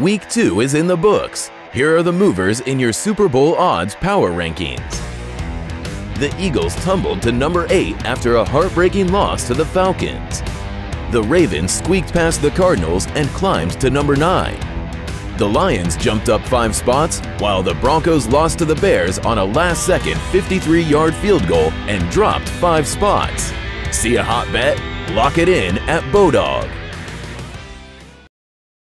Week 2 is in the books. Here are the movers in your Super Bowl odds power rankings. The Eagles tumbled to number 8 after a heartbreaking loss to the Falcons. The Ravens squeaked past the Cardinals and climbed to number 9. The Lions jumped up 5 spots, while the Broncos lost to the Bears on a last-second 53-yard field goal and dropped 5 spots. See a hot bet? Lock it in at Bodog.